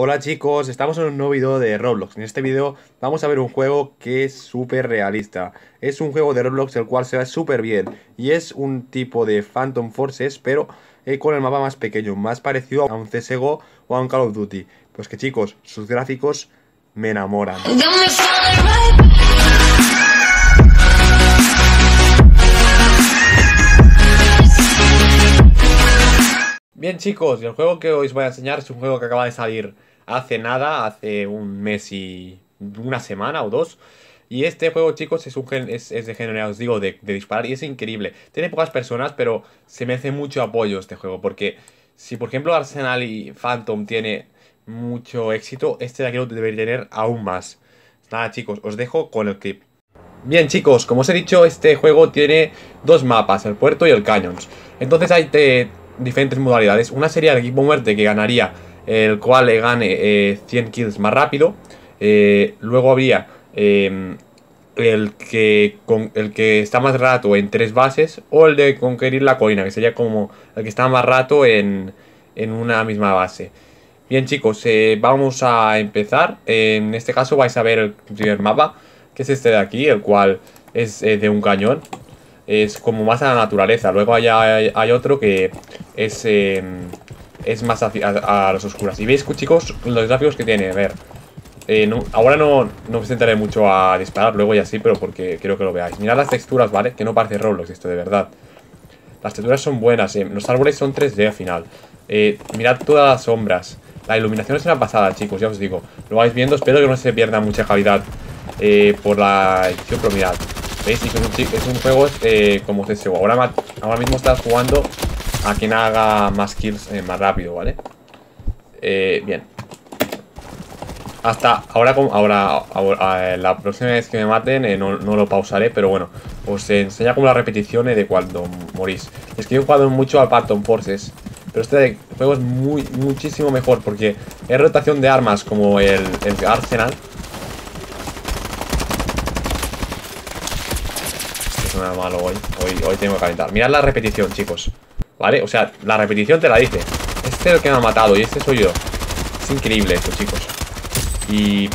Hola chicos, estamos en un nuevo video de Roblox. En este video vamos a ver un juego que es súper realista. Es un juego de Roblox el cual se ve súper bien. Y es un tipo de Phantom Forces, pero eh, con el mapa más pequeño, más parecido a un CSGO o a un Call of Duty. Pues que chicos, sus gráficos me enamoran. Bien chicos, el juego que os voy a enseñar es un juego que acaba de salir hace nada, hace un mes y una semana o dos. Y este juego, chicos, es, un es, de género, os digo, de, disparar y es increíble. Tiene pocas personas, pero se me hace mucho apoyo este juego. Porque si, por ejemplo, Arsenal y Phantom tiene mucho éxito, este de aquí lo debería tener aún más. Nada, chicos, os dejo con el clip. Bien, chicos, como os he dicho, este juego tiene dos mapas, el puerto y el canyons. Entonces hay diferentes modalidades. Una sería el equipo muerte que ganaría el cual le gane 100 eh, kills más rápido. Eh, luego habría em, el, que el que está más rato en tres bases o el de conquerir la colina, que sería como el que está más rato en, una misma base. Bien chicos, eh, vamos a empezar. En este caso vais a ver el primer mapa, que es este de aquí, el cual es de un cañón. Es como más a la naturaleza. Luego hay, hay otro que es em, es más a, las oscuras. Y veis, chicos, los gráficos que tiene. A ver, eh, ahora no, no me sentaré mucho a disparar luego y así, pero porque quiero que lo veáis. Mirad las texturas, ¿vale? Que no parece Roblox esto, de verdad. Las texturas son buenas, ¿eh? Los árboles son 3D al final. Eh, mirad todas las sombras. La iluminación es una pasada, chicos, ya os digo. Lo vais viendo, espero que no se pierda mucha calidad eh, por la edición, pero mirad. ¿Veis? Es un, es un juego como CSGO. Ahora, ahora mismo estás jugando a quien haga más kills eh, más rápido, ¿vale? Eh, bien. Hasta ahora, ahora, ahora la próxima vez que me maten eh, no, lo pausaré, pero bueno, os enseña como las repeticiones de cuando morís. Es que yo he jugado mucho al Phantom Forces, pero este juego es muy, muchísimo mejor porque es rotación de armas como el, el Arsenal. es una malo hoy. hoy. Hoy tengo que calentar. Mirad la repetición, chicos. ¿Vale? O sea, la repetición te la dice. Este es el que me ha matado y este soy yo. Es increíble esto, chicos. Y...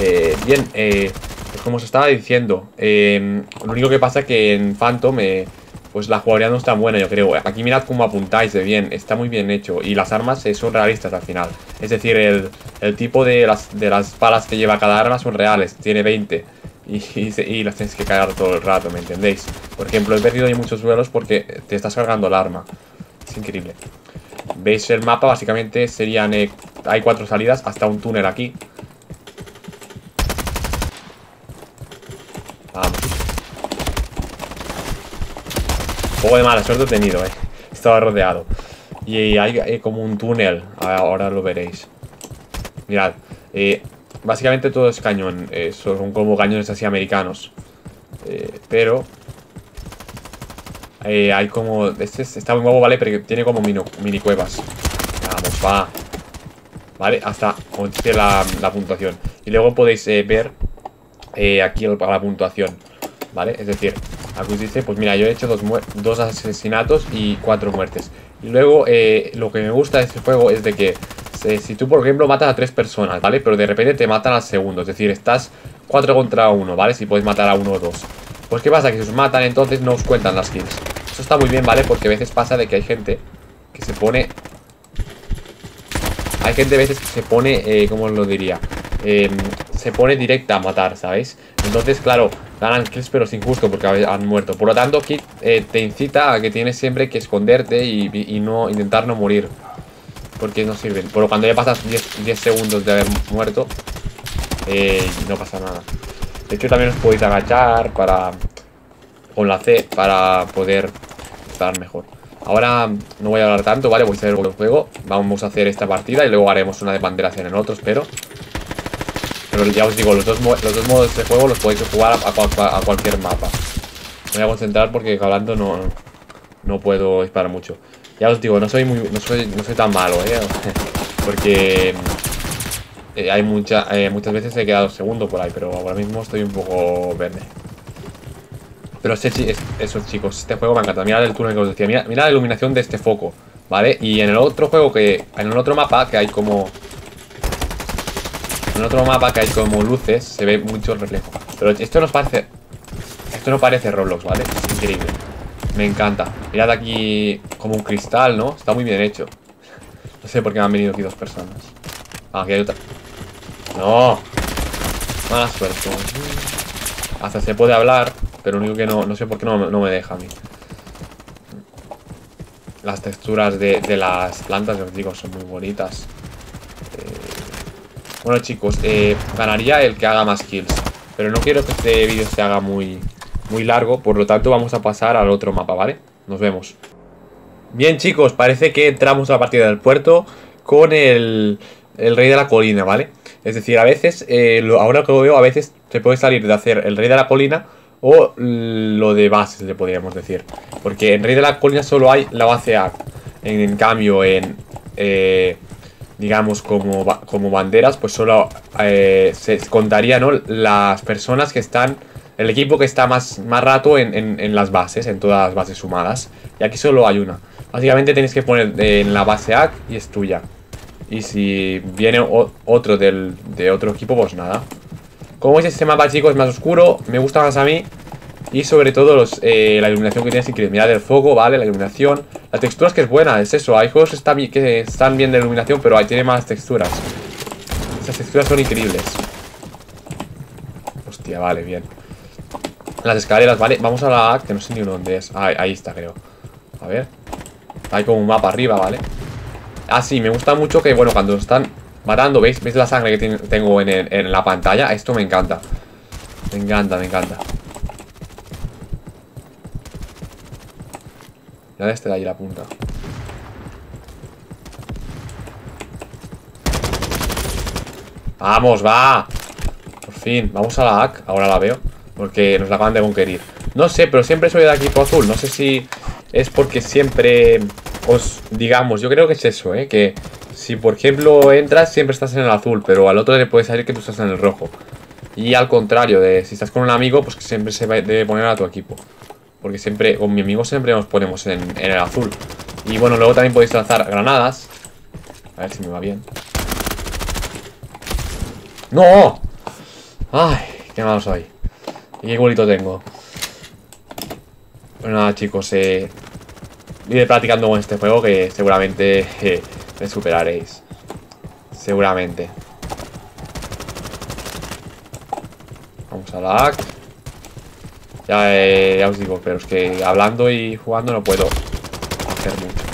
Eh, bien, eh, pues como os estaba diciendo. Eh, Lo único que pasa es que en Phantom eh, Pues la jugabilidad no está buena, yo creo. Aquí mirad cómo apuntáis de bien. Está muy bien hecho. Y las armas eh, son realistas al final. Es decir, el, el tipo de las, de las balas que lleva cada arma son reales. Tiene 20 y, las tienes que cargar todo el rato, ¿me entendéis? Por ejemplo, he perdido ahí muchos vuelos porque te estás cargando el arma. Es increíble. ¿Veis el mapa? Básicamente serían... Eh, hay cuatro salidas hasta un túnel aquí. Un poco de mala suerte he tenido, eh. Estaba rodeado. Y hay como un túnel. Ahora lo veréis. Mirad. Eh, Básicamente todo es cañón. Eh, son como cañones así americanos. Eh, pero... Eh, hay como... Este está muy nuevo, ¿vale? Pero tiene como mini, cuevas. Vamos, va. ¿Vale? Hasta la, la puntuación. Y luego podéis ver aquí la puntuación. ¿Vale? Es decir, aquí dice, pues mira, yo he hecho dos, dos asesinatos y cuatro muertes. Y luego, lo que me gusta de este juego es de que si tú, por ejemplo, matas a tres personas, ¿vale? Pero de repente te matan al segundo, es decir, estás 4 contra 1, ¿vale? Si puedes matar a uno o dos. Pues ¿qué pasa? Que si os matan, entonces no os cuentan las kills. Eso está muy bien, ¿vale? Porque a veces pasa de que hay gente que se pone... Hay gente a veces que se pone, eh, ¿cómo lo diría? Em, se pone directa a matar, ¿sabéis? Entonces, claro, ganan kills pero es injusto porque han muerto. Por lo tanto, aquí eh, te incita a que tienes siempre que esconderte y no intentar no morir. Porque no sirven. Pero cuando ya pasas 10, segundos de haber muerto, eh, no pasa nada. De hecho, también os podéis agachar para con la C para poder estar mejor. Ahora no voy a hablar tanto, ¿vale? Voy a hacer el juego. Vamos a hacer esta partida y luego haremos una de banderas en el otro, espero. Pero ya os digo, los dos, los dos modos de juego los podéis jugar a, cualquier mapa. Me voy a concentrar porque hablando no, no puedo disparar mucho. Ya os digo, no soy muy, no soy, no soy tan malo, ¿eh? Porque eh, hay mucha, eh, muchas veces he quedado segundo por ahí, pero ahora mismo estoy un poco verde. Pero este, eso chicos, este juego me encanta. Mirad el túnel que os decía, mira, mira la iluminación de este foco, ¿vale? Y en el otro juego que, en el otro mapa que hay como en otro mapa que hay como luces se ve mucho el reflejo. Pero esto nos parece... Esto no parece Roblox, ¿vale? Increíble. Me encanta. Mirad aquí como un cristal, ¿no? Está muy bien hecho. No sé por qué me han venido aquí dos personas. Ah, aquí hay otra. No. Mala suerte. Hasta se puede hablar, pero lo único que no, no sé por qué no, no me deja a mí. Las texturas de, de las plantas, os digo, son muy bonitas. Bueno chicos, eh, ganaría el que haga más kills Pero no quiero que este vídeo se haga muy, muy largo Por lo tanto vamos a pasar al otro mapa, ¿vale? Nos vemos Bien chicos, parece que entramos a la partida del puerto Con el, el rey de la colina, ¿vale? Es decir, a veces, eh, ahora que lo veo, a veces se puede salir de hacer el rey de la colina o lo de bases, le podríamos decir. Porque en Rey de la Colina solo hay la base A. En, cambio, en eh, digamos, como, como banderas, pues solo eh, se contaría, ¿no? Las personas que están, el equipo que está más, más rato en, las bases, en todas las bases sumadas. Y aquí solo hay una. Básicamente tienes que poner en la base A y es tuya. Y si viene otro del, de otro equipo, pues nada. Como veis, este mapa, chicos, es más oscuro. Me gusta más a mí. Y sobre todo los, eh, la iluminación que tienes increíble. Mirad el foco, ¿vale? La iluminación. La textura es que es buena, es eso. Hay juegos que están, que están bien de iluminación, pero ahí tiene más texturas. Esas texturas son increíbles. Hostia, vale, bien. Las escaleras, vale. Vamos a la A, que no sé ni dónde es. Ah, ahí está, creo. A ver. Hay como un mapa arriba, ¿vale? Ah, sí, me gusta mucho que, bueno, cuando están matando, ¿veis? ¿Veis la sangre que tengo en, en la pantalla? Esto me encanta. Me encanta, me encanta. Ya este de ahí la punta. ¡Vamos, va! Por fin, vamos a la AC Ahora la veo Porque nos la acaban de conquerir No sé, pero siempre soy de equipo azul No sé si es porque siempre os digamos Yo creo que es eso, ¿eh? Que si por ejemplo entras siempre estás en el azul Pero al otro le puede salir que tú estás en el rojo Y al contrario, de si estás con un amigo Pues que siempre se debe poner a tu equipo porque siempre, con mi amigo siempre nos ponemos en, el azul. Y bueno, luego también podéis lanzar granadas. A ver si me va bien. ¡No! ¡Ay! ¡Qué malo soy! ¿Y qué bolito tengo? Bueno, nada, chicos. Eh, iré practicando con este juego que seguramente eh, me superaréis. Seguramente. Vamos a la eh, ya, os digo, pero es que hablando y jugando no puedo hacer mucho.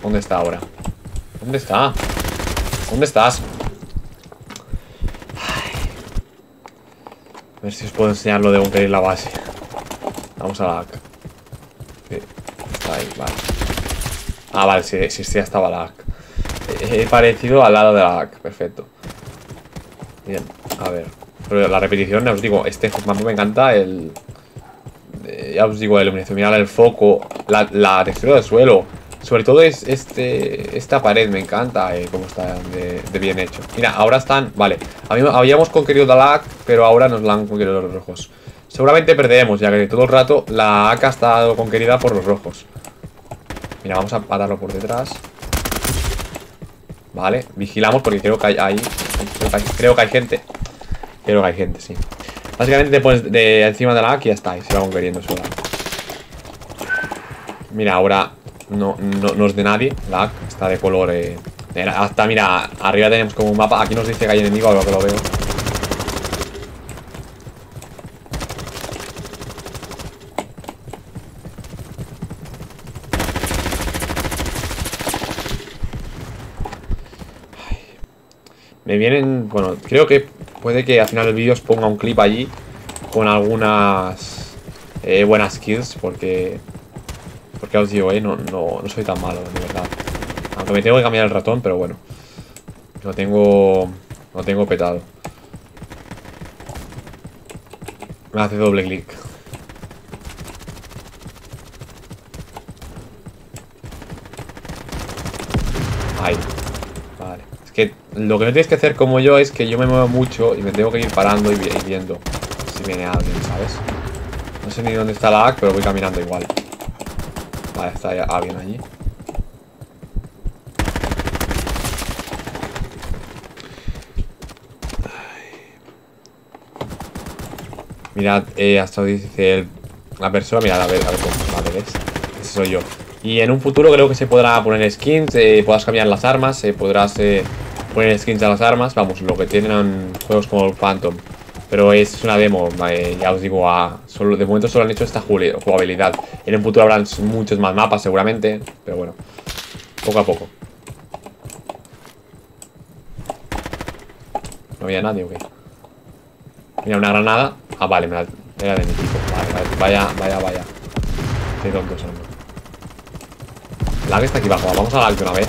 ¿Dónde está ahora? ¿Dónde está? ¿Dónde estás? A ver si os puedo enseñar lo de conquerir la base. Vamos a la ahí, vale. Ah, vale, sí, sí, ya estaba la AC. He parecido al lado de la perfecto. Bien, a ver. Pero la repetición, ya os digo, este mapa me encanta el... ya os digo, la iluminación, mirad el foco, la, textura del suelo. Sobre todo es este esta pared, me encanta eh, cómo está de, bien hecho. Mira, ahora están... Vale, habíamos conquerido la LAC, pero ahora nos la han conquerido los rojos. Seguramente perderemos, ya que todo el rato la AK ha estado conquerida por los rojos. Mira, vamos a patarlo por detrás. Vale, vigilamos porque creo que hay, creo que hay gente. Creo que hay gente, sí. Básicamente te pones de encima de la A y ya está. Y se va conqueriendo sola. Mira, ahora no, no, es de nadie. La está de color... Eh, hasta, mira, arriba tenemos como un mapa. Aquí nos dice que hay enemigo, lo que lo veo. Me vienen... Bueno, creo que Puede que al final del vídeo os ponga un clip allí con algunas eh, buenas kills, porque... Porque os digo, eh, no, no, no soy tan malo, de verdad. Aunque me tengo que cambiar el ratón, pero bueno. Lo tengo... Lo tengo petado. Me hace doble clic. Ahí lo que no tienes que hacer como yo es que yo me muevo mucho y me tengo que ir parando y, viendo si viene alguien, ¿sabes? No sé ni dónde está la AC, pero voy caminando igual. Está ya alguien allí. Mirad, eh, hasta dice la persona, mirad, a ver, a ver cómo, vale, ¿ves? Ese soy yo. Y en un futuro creo que se podrá poner skins, eh, podrás cambiar las armas, eh, podrás eh, poner skins a las armas, vamos, lo que tienen juegos como el Phantom. Pero es una demo, eh, ya os digo, a, solo, de momento solo han hecho esta jugabilidad. En un futuro habrán muchos más mapas seguramente, pero bueno, poco a poco. ¿No había nadie o qué? Mira, una granada. Ah, vale, me la, era de mi equipo. Vale, vale, vaya, vaya, vaya. Qué tontos son. Lag está aquí abajo, vamos a lag de una vez.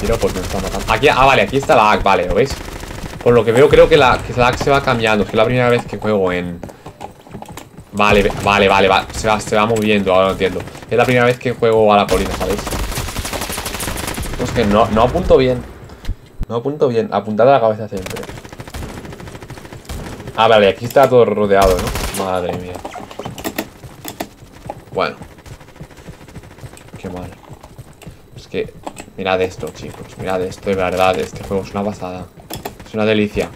Tiro porque me está matando. Aquí, ah, vale, aquí está lag, vale, ¿lo veis? Por lo que veo, creo que la, que se va cambiando. Es que es la primera vez que juego en... Vale, vale, vale. Se va, se va moviendo, ahora lo entiendo. Es la primera vez que juego a la colina, ¿sabéis? Es que no, no apunto bien. No apunto bien. Apuntad a la cabeza siempre. Ah, vale, aquí está todo rodeado, ¿no? Madre mía. Bueno. Qué mal. Es que... Mirad esto, chicos. Mirad esto, de verdad. Este juego es una pasada. Es una delicia.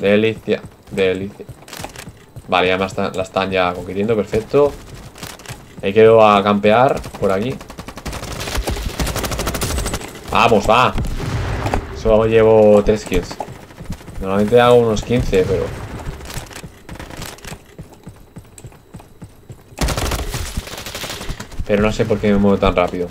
Delicia. Delicia. Vale, ya me la están ya conquistando, perfecto. Ahí quedo a campear por aquí. Vamos, va. Solo llevo 3 kills. Normalmente hago unos 15, pero... Pero no sé por qué me muevo tan rápido.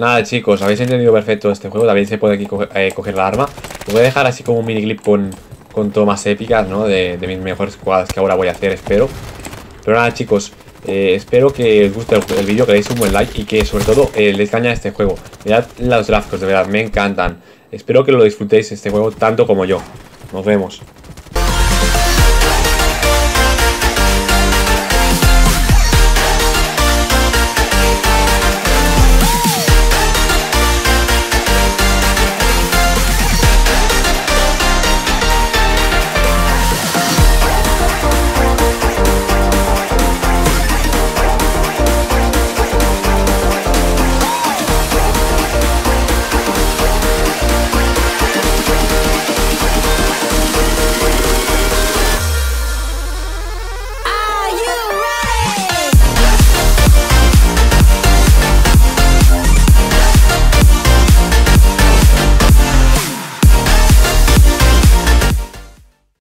Nada chicos, habéis entendido perfecto este juego. También se puede aquí eh, coger, la arma. Lo voy a dejar así como un clip con, con tomas épicas, ¿no? De, mis mejores jugadas que ahora voy a hacer, espero. Pero nada chicos, eh, espero que os guste el, vídeo, que deis un buen like Y que sobre todo eh, les caña este juego. Mirad los gráficos, de verdad, me encantan. Espero que lo disfrutéis este juego tanto como yo. Nos vemos